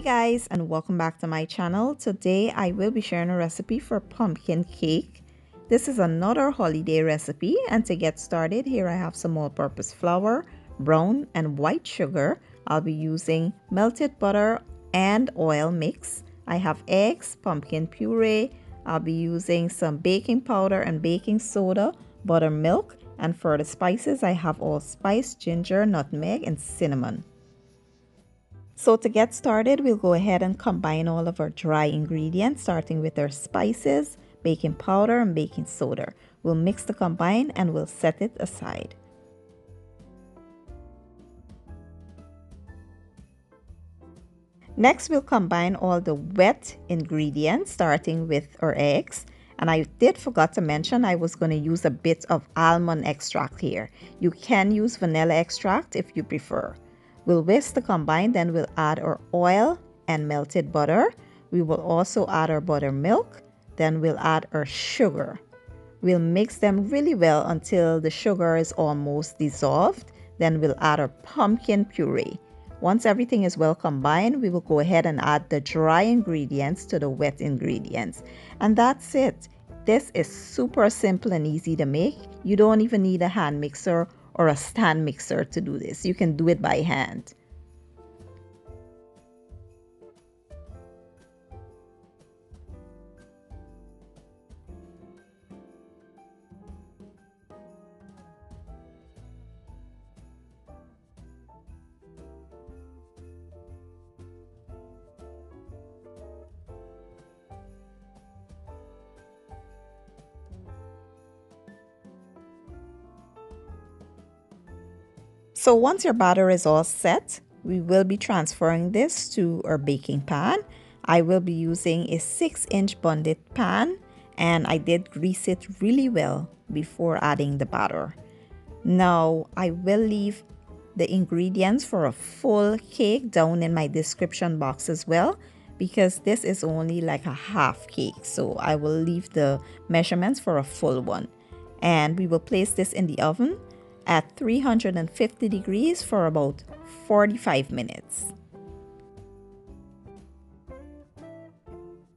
guys and welcome back to my channel. Today I will be sharing a recipe for pumpkin cake. This is another holiday recipe and to get started here I have some all-purpose flour, brown and white sugar. I'll be using melted butter and oil mix. I have eggs, pumpkin puree. I'll be using some baking powder and baking soda, buttermilk and for the spices I have allspice, ginger, nutmeg and cinnamon. So to get started, we'll go ahead and combine all of our dry ingredients, starting with our spices, baking powder, and baking soda. We'll mix the combine and we'll set it aside. Next, we'll combine all the wet ingredients, starting with our eggs. And I did forgot to mention I was going to use a bit of almond extract here. You can use vanilla extract if you prefer. We'll whisk the combine, then we'll add our oil and melted butter. We will also add our buttermilk, then we'll add our sugar. We'll mix them really well until the sugar is almost dissolved. Then we'll add our pumpkin puree. Once everything is well combined, we will go ahead and add the dry ingredients to the wet ingredients. And that's it. This is super simple and easy to make. You don't even need a hand mixer or a stand mixer to do this. You can do it by hand. So once your batter is all set, we will be transferring this to our baking pan. I will be using a 6 inch Bundt pan and I did grease it really well before adding the batter. Now I will leave the ingredients for a full cake down in my description box as well because this is only like a half cake so I will leave the measurements for a full one and we will place this in the oven at 350 degrees for about 45 minutes.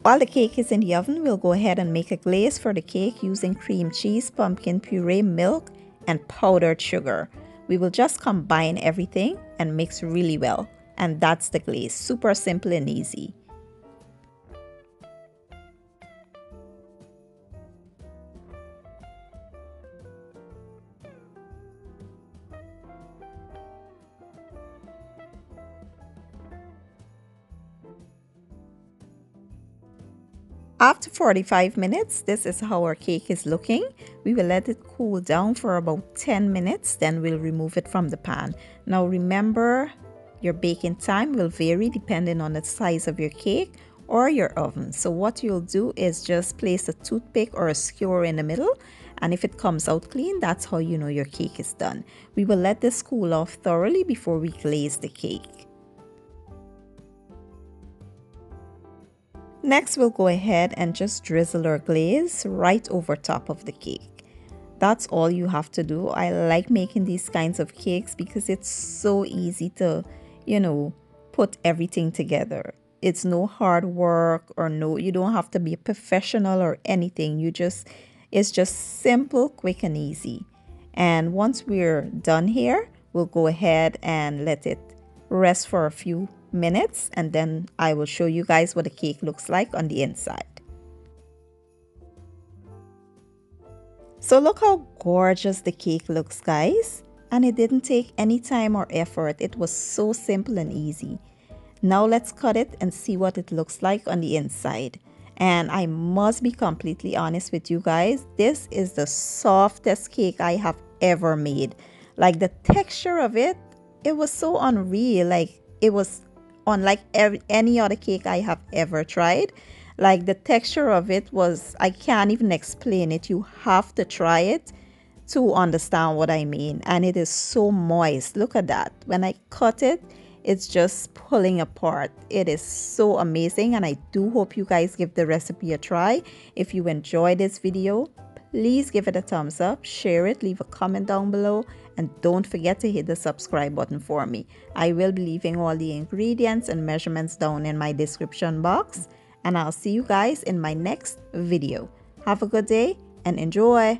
While the cake is in the oven, we'll go ahead and make a glaze for the cake using cream cheese, pumpkin puree, milk, and powdered sugar. We will just combine everything and mix really well. And that's the glaze. Super simple and easy. After 45 minutes, this is how our cake is looking. We will let it cool down for about 10 minutes, then we'll remove it from the pan. Now remember, your baking time will vary depending on the size of your cake or your oven. So what you'll do is just place a toothpick or a skewer in the middle and if it comes out clean, that's how you know your cake is done. We will let this cool off thoroughly before we glaze the cake. Next, we'll go ahead and just drizzle our glaze right over top of the cake. That's all you have to do. I like making these kinds of cakes because it's so easy to, you know, put everything together. It's no hard work or no, you don't have to be a professional or anything. You just, it's just simple, quick and easy. And once we're done here, we'll go ahead and let it rest for a few minutes and then I will show you guys what the cake looks like on the inside. So look how gorgeous the cake looks guys. And it didn't take any time or effort. It was so simple and easy. Now let's cut it and see what it looks like on the inside. And I must be completely honest with you guys. This is the softest cake I have ever made. Like the texture of it, it was so unreal. Like it was unlike every, any other cake I have ever tried. Like the texture of it was, I can't even explain it. You have to try it to understand what I mean. And it is so moist. Look at that. When I cut it, it's just pulling apart. It is so amazing. And I do hope you guys give the recipe a try. If you enjoyed this video, please give it a thumbs up, share it, leave a comment down below, and don't forget to hit the subscribe button for me. I will be leaving all the ingredients and measurements down in my description box, and I'll see you guys in my next video. Have a good day and enjoy!